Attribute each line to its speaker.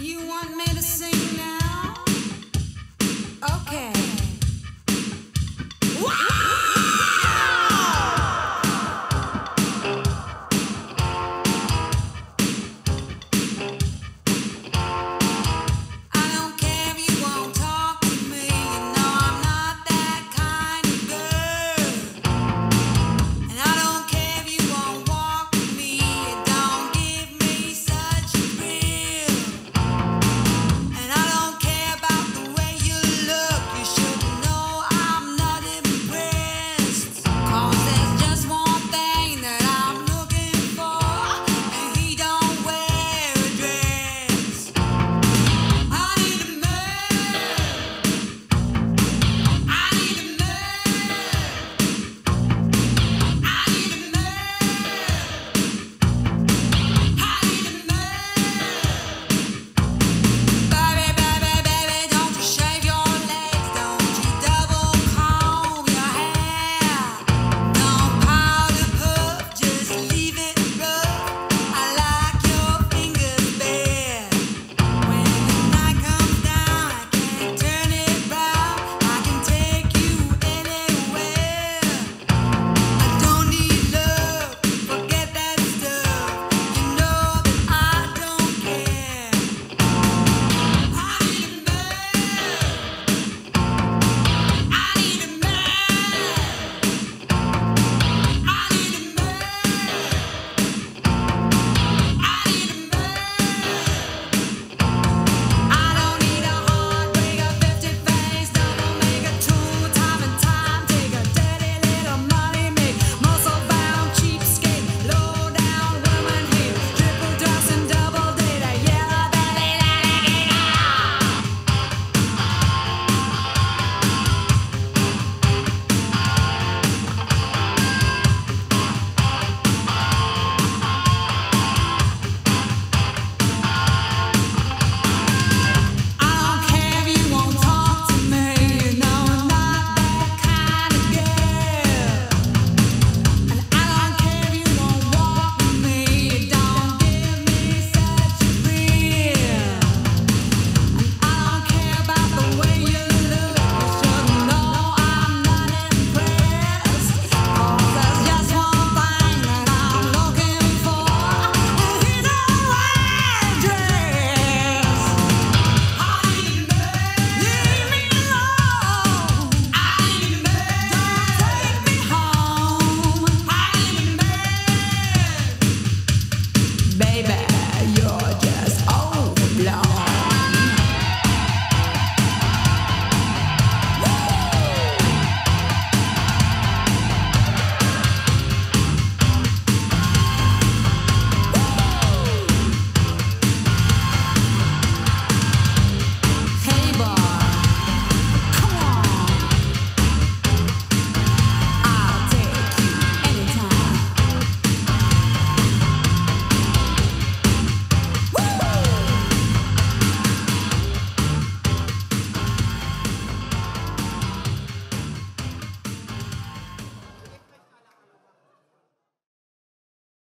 Speaker 1: You want me to sing now? Okay.